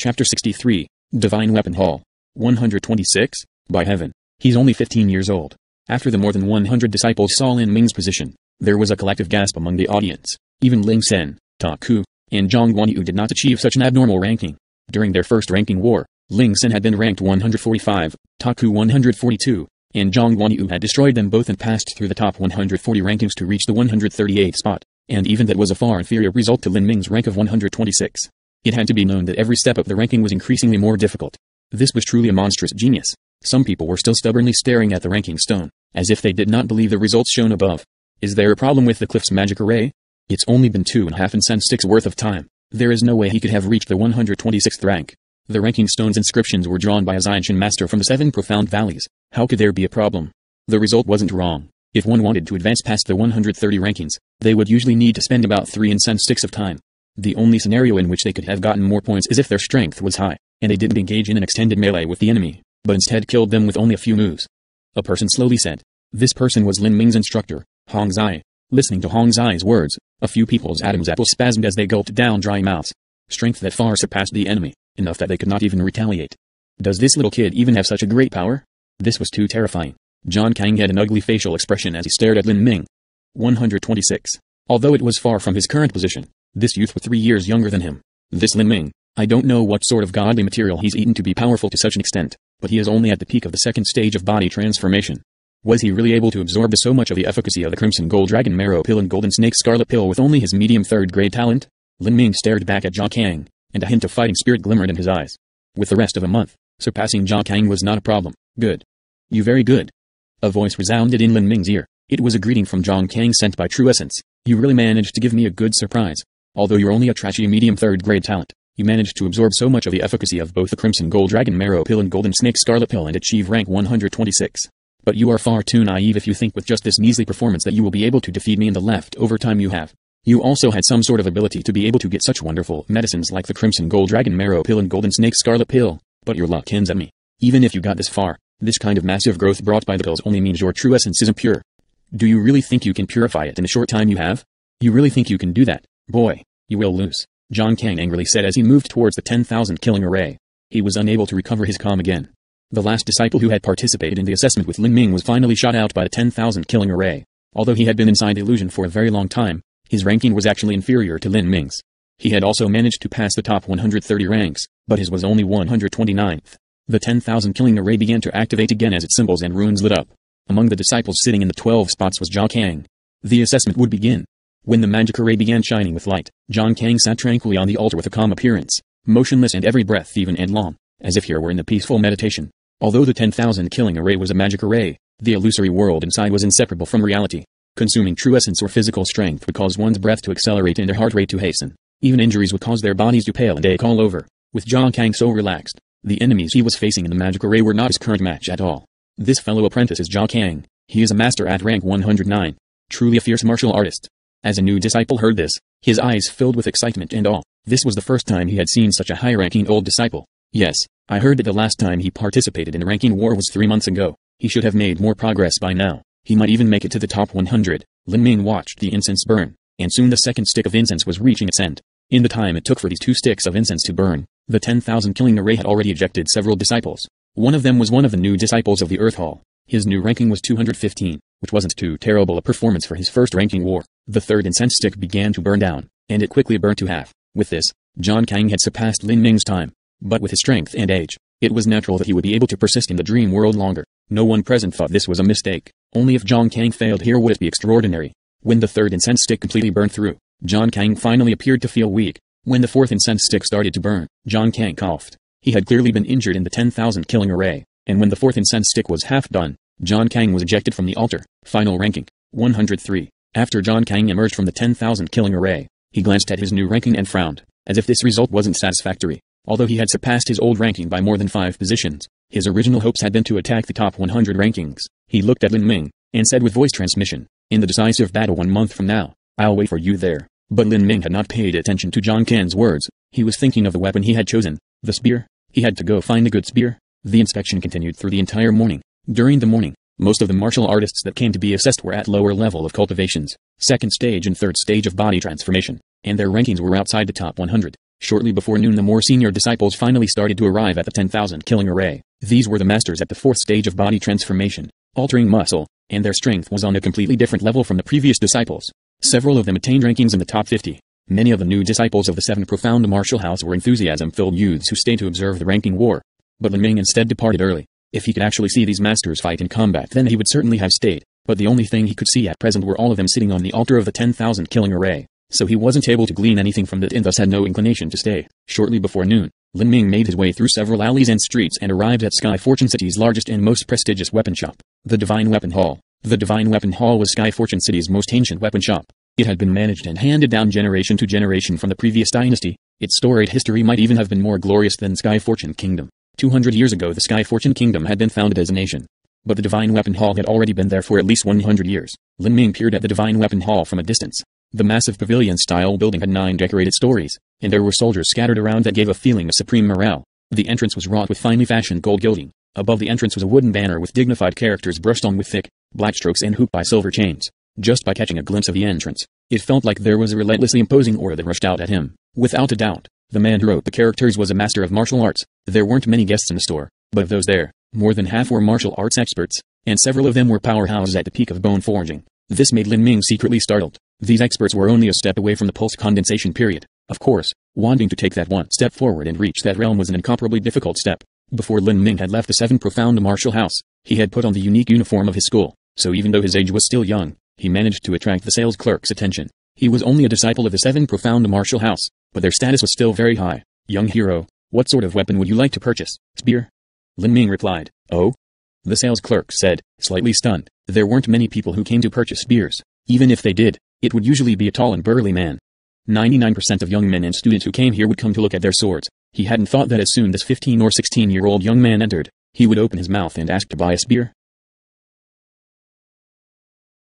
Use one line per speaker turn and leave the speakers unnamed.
Chapter 63, Divine Weapon Hall. 126, by heaven. He's only 15 years old. After the more than 100 disciples saw Lin Ming's position, there was a collective gasp among the audience. Even Ling Sen, Ta Ku, and Zhang Guanyu did not achieve such an abnormal ranking. During their first ranking war, Ling Sen had been ranked 145, Ta Ku 142, and Zhang Guanyu had destroyed them both and passed through the top 140 rankings to reach the 138th spot, and even that was a far inferior result to Lin Ming's rank of 126. It had to be known that every step up the ranking was increasingly more difficult. This was truly a monstrous genius. Some people were still stubbornly staring at the ranking stone, as if they did not believe the results shown above. Is there a problem with the cliff's magic array? It's only been two and a half incense sticks worth of time. There is no way he could have reached the 126th rank. The ranking stone's inscriptions were drawn by a Zaishan master from the seven profound valleys. How could there be a problem? The result wasn't wrong. If one wanted to advance past the 130 rankings, they would usually need to spend about three incense sticks of time. The only scenario in which they could have gotten more points is if their strength was high, and they didn't engage in an extended melee with the enemy, but instead killed them with only a few moves. A person slowly said. This person was Lin Ming's instructor, Hong Zai. Listening to Hong Zai's words, a few people's Adam's apple spasmed as they gulped down dry mouths. Strength that far surpassed the enemy, enough that they could not even retaliate. Does this little kid even have such a great power? This was too terrifying. Jia Kang had an ugly facial expression as he stared at Lin Ming. 126. Although it was far from his current position, this youth was three years younger than him. This Lin Ming. I don't know what sort of godly material he's eaten to be powerful to such an extent, but he is only at the peak of the second stage of body transformation. Was he really able to absorb so much of the efficacy of the Crimson Gold Dragon Marrow Pill and Golden Snake Scarlet Pill with only his medium third grade talent? Lin Ming stared back at Jia Kang, and a hint of fighting spirit glimmered in his eyes. With the rest of a month, surpassing Jia Kang was not a problem. Good. You very good. A voice resounded in Lin Ming's ear. It was a greeting from Jia Kang sent by True Essence. You really managed to give me a good surprise. Although you're only a trashy medium third grade talent, you managed to absorb so much of the efficacy of both the Crimson Gold Dragon Marrow Pill and Golden Snake Scarlet Pill and achieve rank 126. But you are far too naive if you think with just this measly performance that you will be able to defeat me in the left-over time you have. You also had some sort of ability to be able to get such wonderful medicines like the Crimson Gold Dragon Marrow Pill and Golden Snake Scarlet Pill, but your luck ends at me. Even if you got this far, this kind of massive growth brought by the pills only means your true essence isn't pure. Do you really think you can purify it in the short time you have? You really think you can do that? Boy, you will lose. Jia Kang angrily said as he moved towards the 10,000 killing array. He was unable to recover his calm again. The last disciple who had participated in the assessment with Lin Ming was finally shot out by the 10,000 killing array. Although he had been inside illusion for a very long time, his ranking was actually inferior to Lin Ming's. He had also managed to pass the top 130 ranks, but his was only 129th. The 10,000 killing array began to activate again as its symbols and runes lit up. Among the disciples sitting in the 12 spots was Jia Kang. The assessment would begin. When the magic array began shining with light, Jia Kang sat tranquilly on the altar with a calm appearance, motionless and every breath even and long, as if he were in the peaceful meditation. Although the 10,000 killing array was a magic array, the illusory world inside was inseparable from reality. Consuming true essence or physical strength would cause one's breath to accelerate and their heart rate to hasten. Even injuries would cause their bodies to pale and ache all over. With Jia Kang so relaxed, the enemies he was facing in the magic array were not his current match at all. This fellow apprentice is Jia Kang. He is a master at rank 109. Truly a fierce martial artist. As a new disciple heard this, his eyes filled with excitement and awe. This was the first time he had seen such a high-ranking old disciple. Yes, I heard that the last time he participated in ranking war was three months ago. He should have made more progress by now. He might even make it to the top 100. Lin Ming watched the incense burn, and soon the second stick of incense was reaching its end. In the time it took for these two sticks of incense to burn, the 10,000 killing array had already ejected several disciples. One of them was one of the new disciples of the Earth Hall. His new ranking was 215, which wasn't too terrible a performance for his first ranking war. The third incense stick began to burn down, and it quickly burnt to half. With this, Jia Kang had surpassed Lin Ming's time. But with his strength and age, it was natural that he would be able to persist in the dream world longer. No one present thought this was a mistake. Only if Jia Kang failed here would it be extraordinary. When the third incense stick completely burned through, Jia Kang finally appeared to feel weak. When the fourth incense stick started to burn, Jia Kang coughed. He had clearly been injured in the 10,000 killing array, and when the fourth incense stick was half done, Jia Kang was ejected from the altar. Final ranking, 103. After Jia Kang emerged from the 10,000 killing array, he glanced at his new ranking and frowned, as if this result wasn't satisfactory. Although he had surpassed his old ranking by more than five positions, his original hopes had been to attack the top 100 rankings. He looked at Lin Ming, and said with voice transmission, In the decisive battle one month from now, I'll wait for you there. But Lin Ming had not paid attention to Jia Kang's words. He was thinking of the weapon he had chosen, the spear. He had to go find a good spear. The inspection continued through the entire morning. During the morning, most of the martial artists that came to be assessed were at lower level of cultivations, second stage and third stage of body transformation, and their rankings were outside the top 100. Shortly before noon the more senior disciples finally started to arrive at the 10,000 killing array. These were the masters at the fourth stage of body transformation, altering muscle, and their strength was on a completely different level from the previous disciples. Several of them attained rankings in the top 50. Many of the new disciples of the Seven Profound Martial House were enthusiasm-filled youths who stayed to observe the ranking war. But Lin Ming instead departed early. If he could actually see these masters fight in combat then he would certainly have stayed, but the only thing he could see at present were all of them sitting on the altar of the 10,000 killing array. So he wasn't able to glean anything from that and thus had no inclination to stay. Shortly before noon, Lin Ming made his way through several alleys and streets and arrived at Sky Fortune City's largest and most prestigious weapon shop, the Divine Weapon Hall. The Divine Weapon Hall was Sky Fortune City's most ancient weapon shop. It had been managed and handed down generation to generation from the previous dynasty. Its storied history might even have been more glorious than Sky Fortune Kingdom. 200 years ago the Sky Fortune Kingdom had been founded as a nation. But the Divine Weapon Hall had already been there for at least 100 years. Lin Ming peered at the Divine Weapon Hall from a distance. The massive pavilion-style building had nine decorated stories, and there were soldiers scattered around that gave a feeling of supreme morale. The entrance was wrought with finely fashioned gold gilding. Above the entrance was a wooden banner with dignified characters brushed on with thick, black strokes and hooped by silver chains. Just by catching a glimpse of the entrance, it felt like there was a relentlessly imposing aura that rushed out at him. Without a doubt, the man who wrote the characters was a master of martial arts. There weren't many guests in the store, but of those there, more than half were martial arts experts, and several of them were powerhouses at the peak of bone forging. This made Lin Ming secretly startled. These experts were only a step away from the pulse condensation period. Of course, wanting to take that one step forward and reach that realm was an incomparably difficult step. Before Lin Ming had left the seven profound martial house, he had put on the unique uniform of his school, so even though his age was still young, he managed to attract the sales clerk's attention. He was only a disciple of the seven profound martial house, but their status was still very high. Young hero, what sort of weapon would you like to purchase? Spear? Lin Ming replied, Oh? The sales clerk said, slightly stunned. There weren't many people who came to purchase spears. Even if they did, it would usually be a tall and burly man. 99% of young men and students who came here would come to look at their swords. He hadn't thought that as soon as 15 or 16 year old young man entered, he would open his mouth and ask to buy a spear.